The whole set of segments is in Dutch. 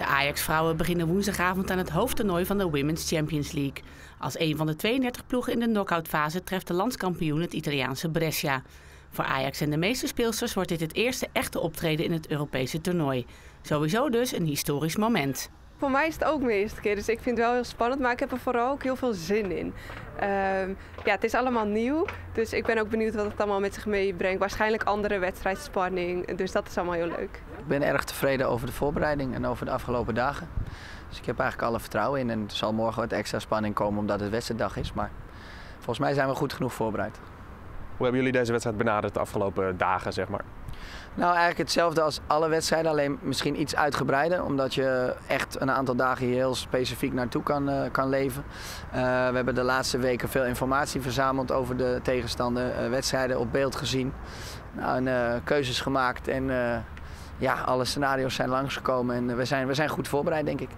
De Ajax-vrouwen beginnen woensdagavond aan het hoofdtoernooi van de Women's Champions League. Als een van de 32 ploegen in de knock-outfase treft de landskampioen het Italiaanse Brescia. Voor Ajax en de meeste speelsters wordt dit het eerste echte optreden in het Europese toernooi. Sowieso dus een historisch moment. Voor mij is het ook mijn eerste keer, dus ik vind het wel heel spannend, maar ik heb er vooral ook heel veel zin in. Ehm, ja, het is allemaal nieuw, dus ik ben ook benieuwd wat het allemaal met zich meebrengt. Waarschijnlijk andere wedstrijdspanning, dus dat is allemaal heel leuk. Ik ben erg tevreden over de voorbereiding en over de afgelopen dagen. Dus ik heb eigenlijk alle vertrouwen in en er zal morgen wat extra spanning komen omdat het wedstrijddag is. Maar volgens mij zijn we goed genoeg voorbereid. Hoe hebben jullie deze wedstrijd benaderd de afgelopen dagen, zeg maar? Nou, eigenlijk hetzelfde als alle wedstrijden, alleen misschien iets uitgebreider. Omdat je echt een aantal dagen hier heel specifiek naartoe kan, uh, kan leven. Uh, we hebben de laatste weken veel informatie verzameld over de tegenstander. Uh, wedstrijden op beeld gezien. Nou, en, keuzes gemaakt en ja, alle scenario's zijn langsgekomen. En we zijn, we zijn goed voorbereid, denk ik.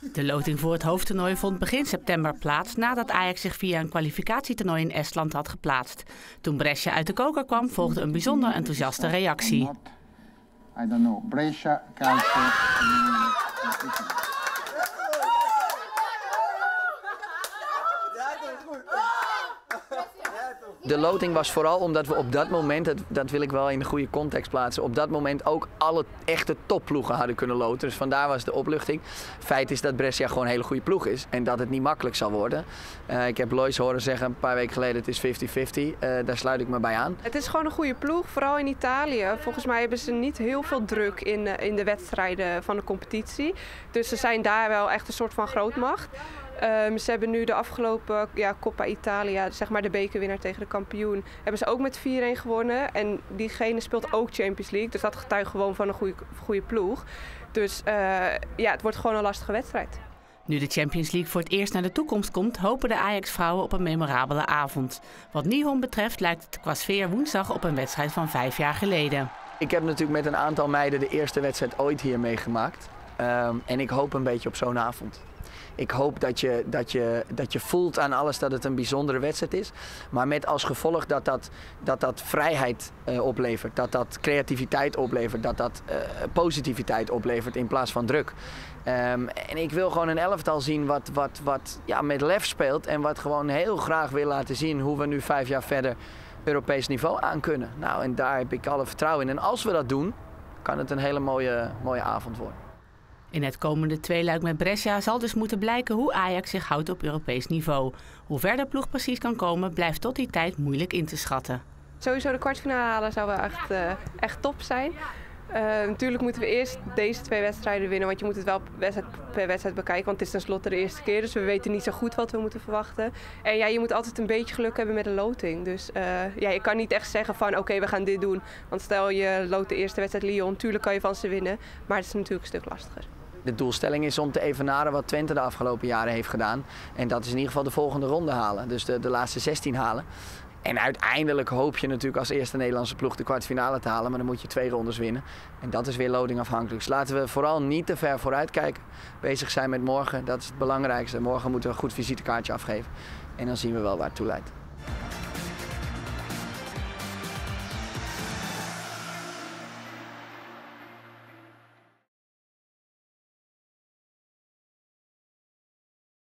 De loting voor het hoofdtoernooi vond begin september plaats nadat Ajax zich via een kwalificatietoernooi in Estland had geplaatst. Toen Brescia uit de koker kwam, volgde een bijzonder enthousiaste reactie. I don't know, Brescia. De loting was vooral omdat we op dat moment, dat, wil ik wel in de goede context plaatsen, op dat moment ook alle echte topploegen hadden kunnen loten. Dus vandaar was de opluchting. Feit is dat Brescia gewoon een hele goede ploeg is en dat het niet makkelijk zal worden. Uh, ik heb Lois horen zeggen een paar weken geleden, het is 50-50. Uh, eh, daar sluit ik me bij aan. Het is gewoon een goede ploeg, vooral in Italië. Volgens mij hebben ze niet heel veel druk in, uh, in de wedstrijden van de competitie. Dus ze zijn daar wel echt een soort van grootmacht. Um, ze hebben nu de afgelopen ja, Coppa Italia, zeg maar de bekerwinnaar tegen de kampioen, hebben ze ook met 4-1 gewonnen. En diegene speelt ook Champions League, dus dat getuigt gewoon van een goede, goede ploeg. Dus uh, ja, het wordt gewoon een lastige wedstrijd. Nu de Champions League voor het eerst naar de toekomst komt, hopen de Ajax-vrouwen op een memorabele avond. Wat Nihon betreft lijkt het qua sfeer woensdag op een wedstrijd van vijf jaar geleden. Ik heb natuurlijk met een aantal meiden de eerste wedstrijd ooit hier meegemaakt. Um, en ik hoop een beetje op zo'n avond ik hoop dat je, dat, je, dat je voelt aan alles dat het een bijzondere wedstrijd is. Maar met als gevolg dat dat, dat, dat vrijheid uh, oplevert, dat dat creativiteit oplevert, dat dat uh, positiviteit oplevert in plaats van druk. Um, en ik wil gewoon een elftal zien wat, wat, wat ja, met lef speelt en wat gewoon heel graag wil laten zien hoe we nu vijf jaar verder Europees niveau aan kunnen. Nou, en daar heb ik alle vertrouwen in. En als we dat doen, kan het een hele mooie, mooie avond worden. In het komende tweeluik met Brescia zal dus moeten blijken hoe Ajax zich houdt op Europees niveau. Hoe ver de ploeg precies kan komen, blijft tot die tijd moeilijk in te schatten. Sowieso de kwartfinale halen zou wel echt, uh, echt top zijn. Uh, natuurlijk moeten we eerst deze twee wedstrijden winnen, want je moet het wel wedstrijd per wedstrijd bekijken. Want het is tenslotte de eerste keer, dus we weten niet zo goed wat we moeten verwachten. En ja, je moet altijd een beetje geluk hebben met de loting. Dus uh, ja, je kan niet echt zeggen van oké, we gaan dit doen. Want stel je loot de eerste wedstrijd Lyon, natuurlijk kan je van ze winnen. Maar het is natuurlijk een stuk lastiger. De doelstelling is om te evenaren wat Twente de afgelopen jaren heeft gedaan. En dat is in ieder geval de volgende ronde halen. Dus de, de laatste 16 halen. En uiteindelijk hoop je natuurlijk als eerste Nederlandse ploeg de kwartfinale te halen. Maar dan moet je twee rondes winnen. En dat is weer loading afhankelijk. Dus laten we vooral niet te ver vooruit kijken. Bezig zijn met morgen, dat is het belangrijkste. Morgen moeten we een goed visitekaartje afgeven. En dan zien we wel waar het toe leidt.